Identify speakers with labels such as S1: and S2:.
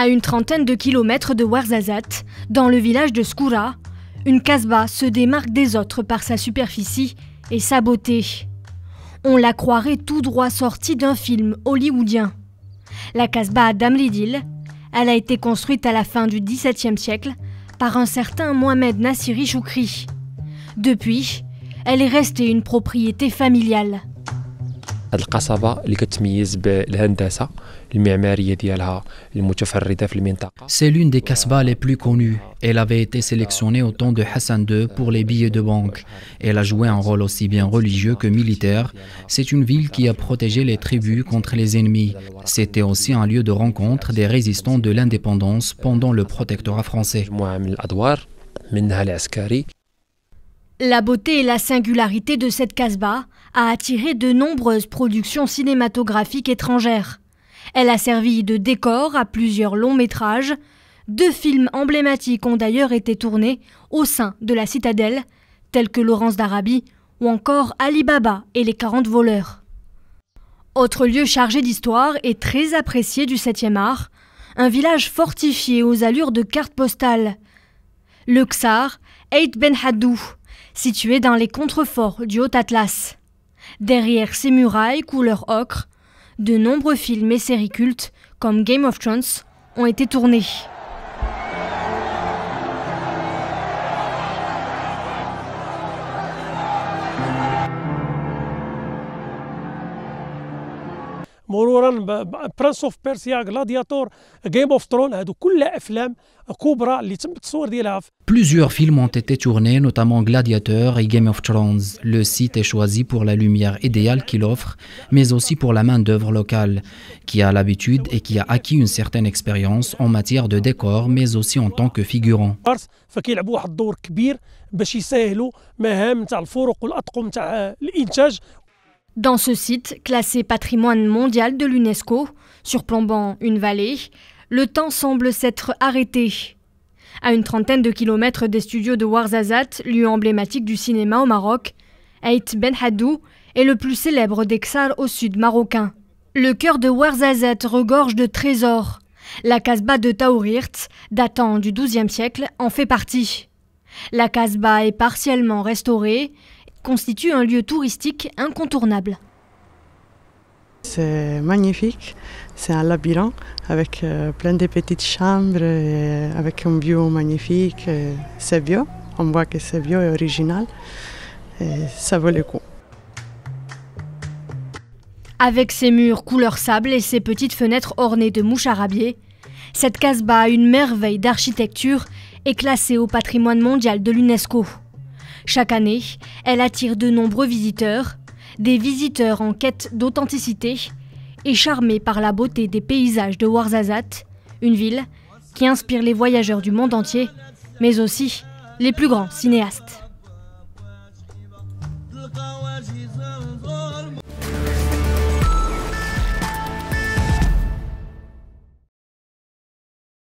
S1: À une trentaine de kilomètres de Ouarzazate, dans le village de Skoura, une casbah se démarque des autres par sa superficie et sa beauté. On la croirait tout droit sortie d'un film hollywoodien. La casbah d'Amlidil, elle a été construite à la fin du XVIIe siècle par un certain Mohamed Nassiri Choukri. Depuis, elle est restée une propriété familiale.
S2: C'est l'une des casbahs les plus connues. Elle avait été sélectionnée au temps de Hassan II pour les billets de banque. Elle a joué un rôle aussi bien religieux que militaire. C'est une ville qui a protégé les tribus contre les ennemis. C'était aussi un lieu de rencontre des résistants de l'indépendance pendant le protectorat français.
S1: La beauté et la singularité de cette casbah a attiré de nombreuses productions cinématographiques étrangères. Elle a servi de décor à plusieurs longs métrages. Deux films emblématiques ont d'ailleurs été tournés au sein de la citadelle, tels que Laurence d'Arabie ou encore Ali Baba et les 40 voleurs. Autre lieu chargé d'histoire et très apprécié du 7e art, un village fortifié aux allures de carte postale. Le Ksar, Eit Ben Haddou, situé dans les contreforts du Haut Atlas. Derrière ces murailles couleur ocre, de nombreux films et séries cultes, comme Game of Thrones, ont été tournés.
S2: Plusieurs films ont été tournés, notamment Gladiator et Game of Thrones. Le site est choisi pour la lumière idéale qu'il offre, mais aussi pour la main-d'œuvre locale, qui a l'habitude et qui a acquis une certaine expérience en matière de décor, mais aussi en tant que figurant.
S1: Dans ce site, classé patrimoine mondial de l'UNESCO, surplombant une vallée, le temps semble s'être arrêté. À une trentaine de kilomètres des studios de Ouarzazate, lieu emblématique du cinéma au Maroc, Ait Ben Haddou est le plus célèbre des Ksar au sud marocain. Le cœur de Ouarzazate regorge de trésors. La Casbah de Taourirt, datant du XIIe siècle, en fait partie. La Casbah est partiellement restaurée constitue un lieu touristique incontournable.
S3: C'est magnifique, c'est un labyrinthe avec euh, plein de petites chambres, et avec un bio magnifique. C'est vieux, on voit que c'est vieux et original, et ça vaut le coup.
S1: Avec ses murs couleur sable et ses petites fenêtres ornées de mouches arabiées, cette casbah, une merveille d'architecture, est classée au patrimoine mondial de l'UNESCO. Chaque année, elle attire de nombreux visiteurs, des visiteurs en quête d'authenticité et charmés par la beauté des paysages de Ouarzazate, une ville qui inspire les voyageurs du monde entier, mais aussi les plus grands cinéastes.